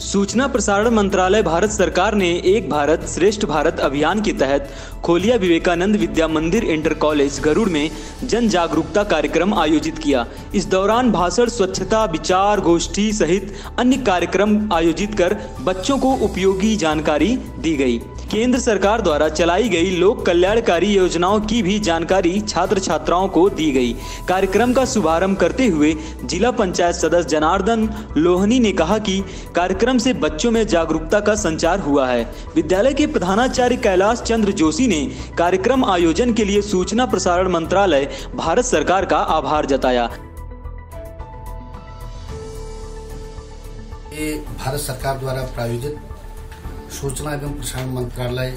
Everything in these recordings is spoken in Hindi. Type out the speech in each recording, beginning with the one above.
सूचना प्रसारण मंत्रालय भारत सरकार ने एक भारत श्रेष्ठ भारत अभियान के तहत खोलिया विवेकानंद विद्या मंदिर इंटर कॉलेज गरुड़ में जन जागरूकता कार्यक्रम आयोजित किया। इस दौरान भाषण, स्वच्छता, विचार, गोष्ठी सहित अन्य कार्यक्रम आयोजित कर बच्चों को उपयोगी जानकारी दी गई। केंद्र सरकार द्वारा चलाई गई लोक कल्याणकारी योजनाओं की भी जानकारी छात्र छात्राओं को दी गई। कार्यक्रम का शुभारंभ करते हुए जिला पंचायत सदस्य जनार्दन लोहनी ने कहा कि कार्यक्रम से बच्चों में जागरूकता का संचार हुआ है। विद्यालय के प्रधानाचार्य कैलाश चंद्र जोशी ने कार्यक्रम आयोजन के लिए सूचना प्रसारण मंत्रालय, भारत सरकार का आभार जताया। भारत सरकार द्वारा प्रायोजित सूचना एवं प्रसारण मंत्रालय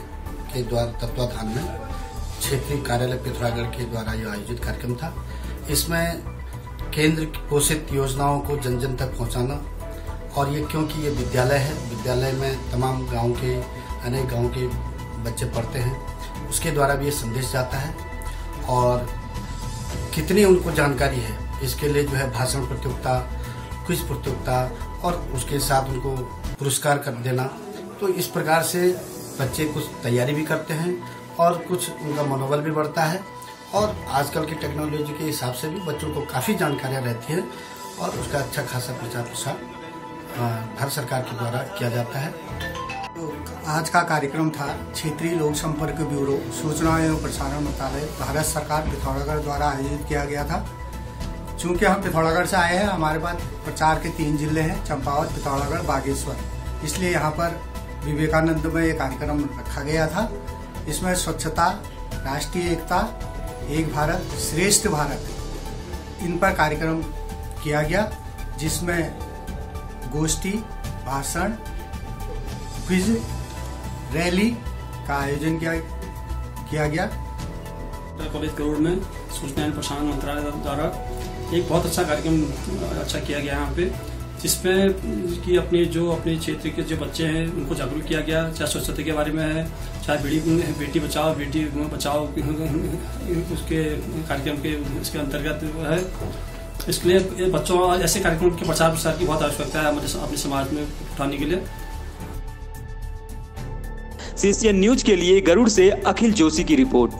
के द्वारा तत्वाधान में क्षेत्रीय कार्यालय पिथौरागढ़ के द्वारा ये आयोजित कार्यक्रम था। इसमें केंद्र पोषित योजनाओं को जन जन तक पहुंचाना और ये क्योंकि ये विद्यालय है, विद्यालय में तमाम गाँव के, अनेक गाँव के बच्चे पढ़ते हैं, उसके द्वारा भी ये संदेश जाता है और कितनी उनको जानकारी है, इसके लिए जो है भाषण प्रतियोगिता, क्विज प्रतियोगिता और उसके साथ उनको पुरस्कार कर देना तो इस प्रकार से बच्चे कुछ तैयारी भी करते हैं और कुछ उनका मनोबल भी बढ़ता है। और आजकल की टेक्नोलॉजी के हिसाब से भी बच्चों को काफ़ी जानकारियाँ रहती है और उसका अच्छा खासा प्रचार प्रसार भारत सरकार के द्वारा किया जाता है। तो आज का कार्यक्रम था क्षेत्रीय लोक संपर्क ब्यूरो, सूचना एवं प्रसारण मंत्रालय, भारत सरकार पिथौरागढ़ द्वारा आयोजित किया गया था। चूँकि हम पिथौरागढ़ से आए हैं, हमारे पास प्रचार के तीन ज़िले हैं, चंपावत, पिथौरागढ़, बागेश्वर। इसलिए यहाँ पर विवेकानंद में एक कार्यक्रम रखा गया था। इसमें स्वच्छता, राष्ट्रीय एकता, एक भारत, श्रेष्ठ भारत, इन पर कार्यक्रम किया गया, जिसमें गोष्ठी, भाषण, क्विज, रैली का आयोजन किया किया गया। कॉलेज करोड़ में सूचना एवं प्रसारण मंत्रालय द्वारा एक बहुत अच्छा कार्यक्रम अच्छा किया गया यहाँ पे। जिसमें कि अपने जो अपने क्षेत्र के जो बच्चे हैं, उनको जागरूक किया गया। चाहे स्वच्छता के बारे में है, चाहे बेटी बेटी बचाओ बेटी बचाओ उसके कार्यक्रम के इसके अंतर्गत है। इसलिए बच्चों ऐसे कार्यक्रम के प्रचार प्रसार की बहुत आवश्यकता है अपने समाज में उठाने के लिए। सीसीएन न्यूज़ के लिए गरुड़ से अखिल जोशी की रिपोर्ट।